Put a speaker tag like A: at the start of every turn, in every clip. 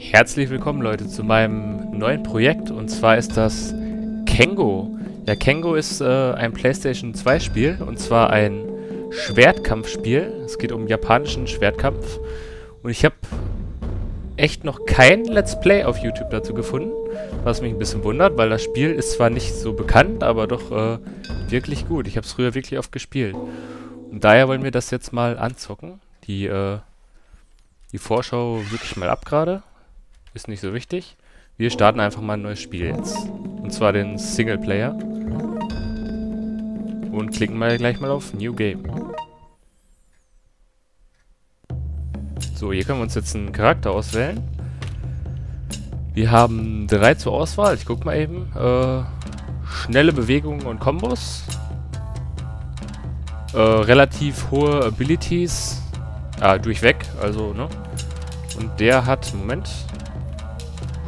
A: Herzlich willkommen Leute zu meinem neuen Projekt und zwar ist das Kengo. Ja, Kengo ist äh, ein Playstation 2 Spiel und zwar ein Schwertkampfspiel. Es geht um japanischen Schwertkampf und ich habe echt noch kein Let's Play auf YouTube dazu gefunden, was mich ein bisschen wundert, weil das Spiel ist zwar nicht so bekannt, aber doch äh, wirklich gut. Ich habe es früher wirklich oft gespielt. Und daher wollen wir das jetzt mal anzocken. Die, äh, die Vorschau wirklich mal ab gerade. Ist nicht so wichtig. Wir starten einfach mal ein neues Spiel jetzt. Und zwar den Singleplayer. Und klicken mal gleich mal auf New Game. So, hier können wir uns jetzt einen Charakter auswählen. Wir haben drei zur Auswahl. Ich guck mal eben. Äh, schnelle Bewegungen und Kombos. Äh, relativ hohe Abilities. Ah, durchweg, also, ne? Und der hat, Moment,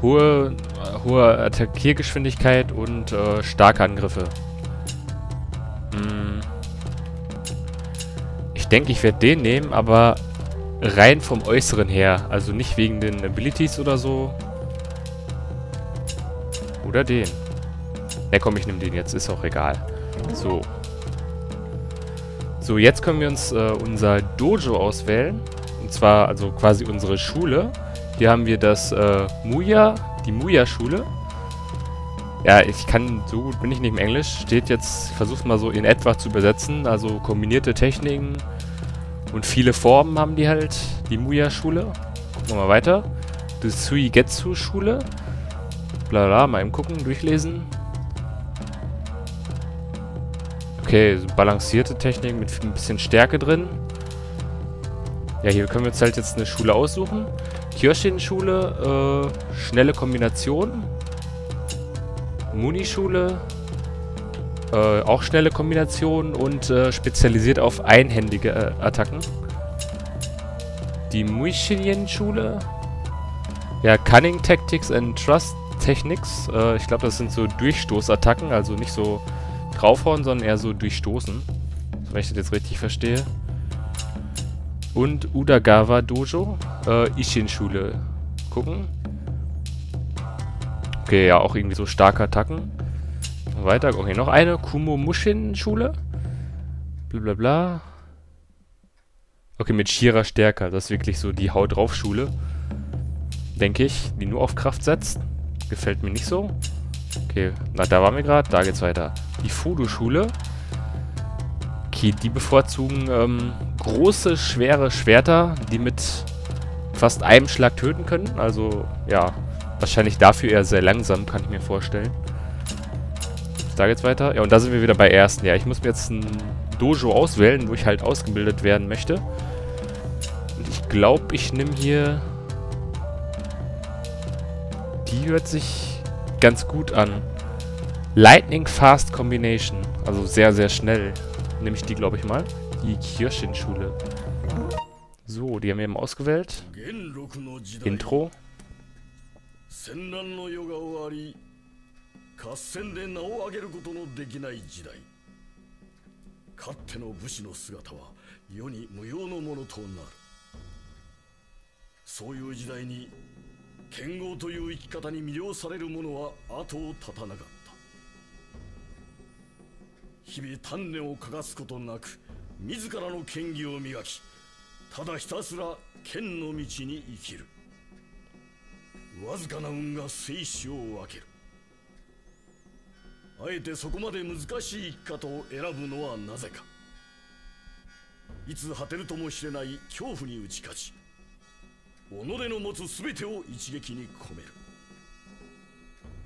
A: hohe, äh, hohe Attackiergeschwindigkeit und äh, starke Angriffe. Hm. Ich denke, ich werde den nehmen, aber rein vom Äußeren her. Also nicht wegen den Abilities oder so. Oder den. Ne, komm, ich nehme den jetzt. Ist auch egal. So. So, jetzt können wir uns äh, unser Dojo auswählen. Und zwar also quasi unsere Schule. Hier haben wir das äh, Muya, die Muya-Schule. Ja, ich kann, so gut bin ich nicht im Englisch. Steht jetzt, ich versuche mal so in etwa zu übersetzen. Also kombinierte Techniken und viele Formen haben die halt, die Muya-Schule. Gucken wir mal weiter. Die Suigetsu-Schule. Bla bla, mal eben gucken, durchlesen. Okay, so balancierte Technik mit ein bisschen Stärke drin. Ja, hier können wir uns halt jetzt eine Schule aussuchen. Kirschin-Schule, äh, schnelle Kombination. Muni-Schule, äh, auch schnelle Kombination und äh, spezialisiert auf einhändige äh, Attacken. Die Muishinien-Schule. Ja, Cunning Tactics and Trust Technics. Äh, ich glaube, das sind so Durchstoßattacken, also nicht so draufhauen, sondern eher so durchstoßen. Wenn ich das jetzt richtig verstehe. Und Udagawa Dojo. Äh, Ishin-Schule. Gucken. Okay, ja, auch irgendwie so starke Attacken. Weiter, okay, noch eine. Kumo Mushin-Schule. Blablabla. Okay, mit schierer Stärke. Das ist wirklich so die Haut drauf Schule. Denke ich, die nur auf Kraft setzt. Gefällt mir nicht so. Okay, na, da waren wir gerade. Da geht's weiter. Die Fudo-Schule. Okay, die bevorzugen ähm, große, schwere Schwerter, die mit fast einem Schlag töten können. Also, ja, wahrscheinlich dafür eher sehr langsam, kann ich mir vorstellen. Da geht's weiter. Ja, und da sind wir wieder bei ersten. Ja, ich muss mir jetzt ein Dojo auswählen, wo ich halt ausgebildet werden möchte. Und ich glaube, ich nehme hier... Die hört sich ganz gut an. Lightning Fast Combination. Also sehr, sehr schnell. Nehme ich die, glaube ich, mal. Die Kirschin-Schule. So, die haben wir eben ausgewählt. Intro. 合戦で名を上げることのできない時代かっての武士の姿は世に無用のものとなるそういう時代に剣豪という生き方に魅了される者は後を絶たなかった日々鍛錬を欠かすことなく自らの剣技を磨きただひたすら剣の道に生きる。わずかな運が生死を分ける。あえてそこまで難しい生き方を選ぶのはなぜか。いつ果てるともしれない恐怖に打ち勝ち己の持つ全てを一撃に込める。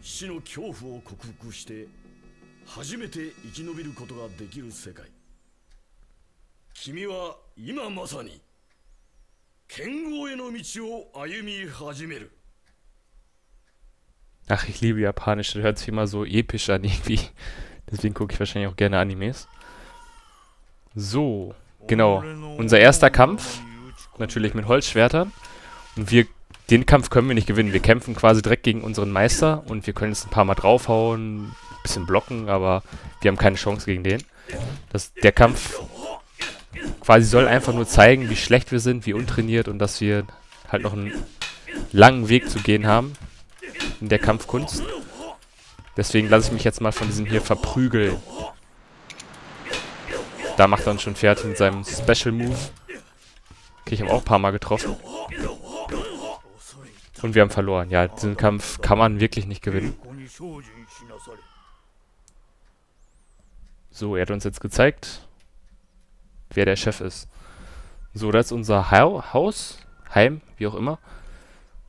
A: 死の恐怖を克服して初めて生き延びることができる世界。君は今まさに剣豪への道を歩み始める Ach, ich liebe Japanisch. Das hört sich immer so episch an irgendwie. Deswegen gucke ich wahrscheinlich auch gerne Animes. So, genau. Unser erster Kampf. Natürlich mit Holzschwertern. Und wir, den Kampf können wir nicht gewinnen. Wir kämpfen quasi direkt gegen unseren Meister. Und wir können jetzt ein paar Mal draufhauen. Ein bisschen blocken, aber wir haben keine Chance gegen den. Das, der Kampf quasi soll einfach nur zeigen, wie schlecht wir sind, wie untrainiert und dass wir halt noch ein langen Weg zu gehen haben in der Kampfkunst. Deswegen lasse ich mich jetzt mal von diesem hier verprügeln. Da macht er uns schon fertig mit seinem Special Move. Okay, ich habe auch ein paar Mal getroffen. Und wir haben verloren. Ja, diesen Kampf kann man wirklich nicht gewinnen. So, er hat uns jetzt gezeigt, wer der Chef ist. So, das ist unser ha Haus, Heim, wie auch immer.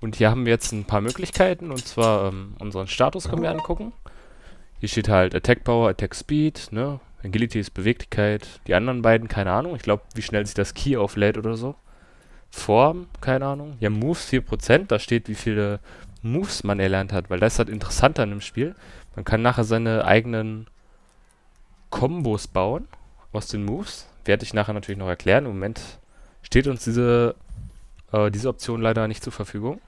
A: Und hier haben wir jetzt ein paar Möglichkeiten. Und zwar ähm, unseren Status können wir angucken. Hier steht halt Attack Power, Attack Speed, ne? Agility ist Beweglichkeit. Die anderen beiden, keine Ahnung. Ich glaube, wie schnell sich das Key auflädt oder so. Form, keine Ahnung. Ja, Moves 4%. Da steht, wie viele Moves man erlernt hat. Weil das ist halt interessanter in dem Spiel. Man kann nachher seine eigenen Kombos bauen aus den Moves. Werde ich nachher natürlich noch erklären. Im Moment steht uns diese, äh, diese Option leider nicht zur Verfügung.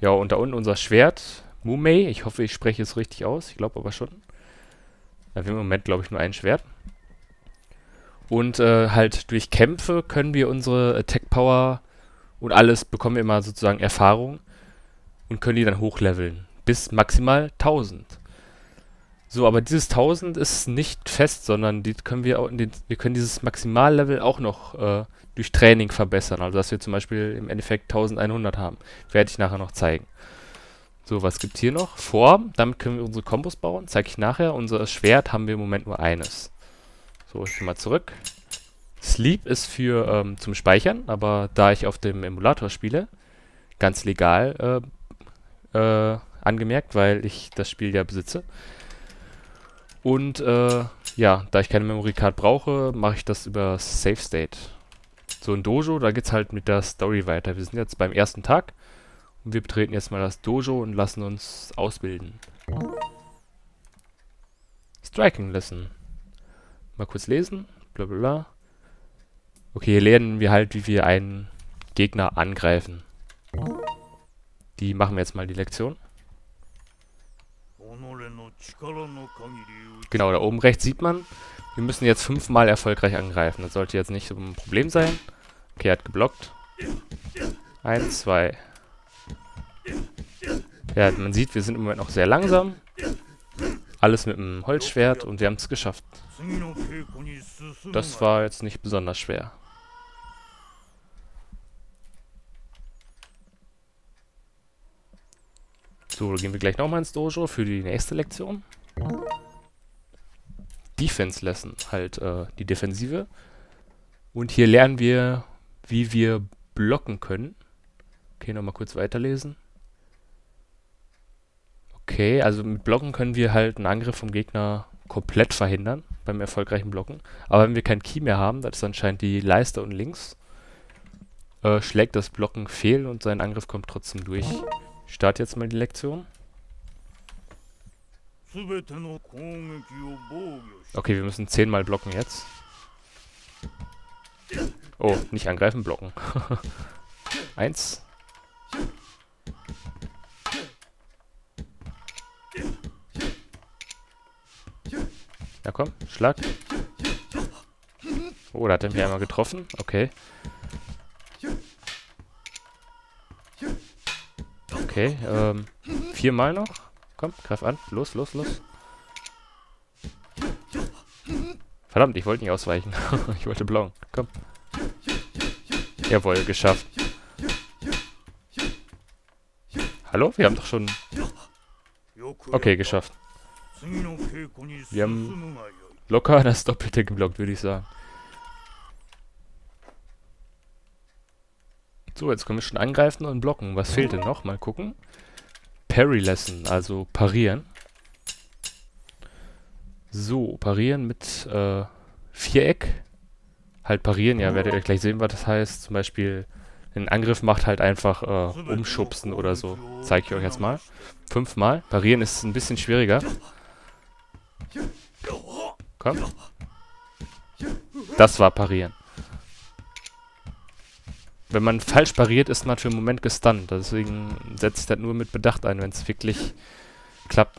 A: Ja, und da unten unser Schwert. Mumei. Ich hoffe, ich spreche es richtig aus. Ich glaube aber schon. Ja, wir im Moment, glaube ich, nur ein Schwert. Und äh, halt durch Kämpfe können wir unsere Attack Power und alles bekommen wir immer sozusagen Erfahrung und können die dann hochleveln. Bis maximal 1000. So, aber dieses 1000 ist nicht fest, sondern die können wir, auch den, wir können dieses Maximallevel auch noch äh, durch Training verbessern. Also dass wir zum Beispiel im Endeffekt 1100 haben. Werde ich nachher noch zeigen. So, was gibt hier noch? Form, damit können wir unsere Kombos bauen. Zeige ich nachher. Unser Schwert haben wir im Moment nur eines. So, ich gehe mal zurück. Sleep ist für ähm, zum Speichern, aber da ich auf dem Emulator spiele, ganz legal äh, äh, angemerkt, weil ich das Spiel ja besitze. Und äh, ja, da ich keine Memory Card brauche, mache ich das über Save State. So ein Dojo, da geht es halt mit der Story weiter. Wir sind jetzt beim ersten Tag. Und wir betreten jetzt mal das Dojo und lassen uns ausbilden. Striking Lesson. Mal kurz lesen. Blablabla. Okay, hier lernen wir halt, wie wir einen Gegner angreifen. Die machen wir jetzt mal die Lektion. Genau, da oben rechts sieht man, wir müssen jetzt fünfmal erfolgreich angreifen. Das sollte jetzt nicht so ein Problem sein. Okay, er hat geblockt. Eins, zwei, ja, man sieht, wir sind im Moment noch sehr langsam. Alles mit einem Holzschwert und wir haben es geschafft. Das war jetzt nicht besonders schwer. So, gehen wir gleich nochmal ins Dojo für die nächste Lektion. Defense Lesson, halt äh, die Defensive. Und hier lernen wir, wie wir blocken können. Okay, nochmal kurz weiterlesen. Okay, also mit Blocken können wir halt einen Angriff vom Gegner komplett verhindern, beim erfolgreichen Blocken. Aber wenn wir kein Key mehr haben, das ist anscheinend die Leiste und links, äh, schlägt das Blocken fehl und sein Angriff kommt trotzdem durch. Ich starte jetzt mal die Lektion. Okay, wir müssen zehnmal blocken jetzt. Oh, nicht angreifen, blocken. Eins, Ja, komm, Schlag. Oh, da hat er mich einmal getroffen. Okay. Okay, ähm, viermal noch. Komm, greif an. Los, los, los. Verdammt, ich wollte nicht ausweichen. ich wollte blauen. Komm. Jawohl, geschafft. Hallo? Wir haben doch schon... Okay, geschafft. Wir haben locker das Doppelte geblockt, würde ich sagen. So, jetzt können wir schon angreifen und blocken. Was fehlt denn noch? Mal gucken. Parry Lesson, also parieren. So, parieren mit äh, Viereck. Halt parieren, ja, werdet ihr gleich sehen, was das heißt. Zum Beispiel, ein Angriff macht halt einfach äh, umschubsen oder so. Zeige ich euch jetzt mal. Fünfmal. Parieren ist ein bisschen schwieriger. Komm. Das war parieren. Wenn man falsch pariert, ist man für einen Moment gestunt. Deswegen setze ich das nur mit Bedacht ein, wenn es wirklich klappt.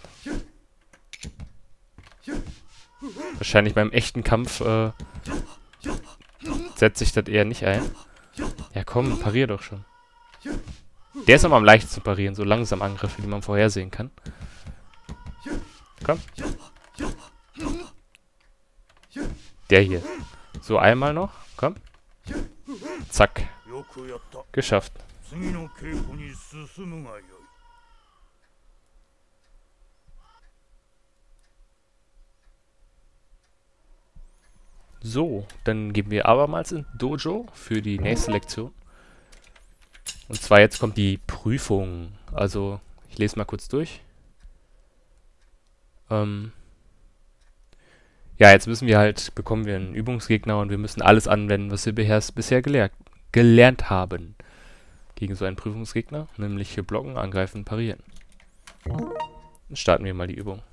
A: Wahrscheinlich beim echten Kampf äh, setze ich das eher nicht ein. Ja komm, parier doch schon. Der ist aber am leichtesten zu parieren, so langsam Angriffe, die man vorhersehen kann. Komm. Der hier. So, einmal noch. Komm. Zack. Geschafft. So, dann gehen wir abermals in Dojo für die nächste Lektion. Und zwar jetzt kommt die Prüfung. Also, ich lese mal kurz durch. Ähm ja, jetzt müssen wir halt, bekommen wir einen Übungsgegner und wir müssen alles anwenden, was wir bisher gelehrt, gelernt haben. Gegen so einen Prüfungsgegner, nämlich hier blocken, angreifen, parieren. Dann starten wir mal die Übung.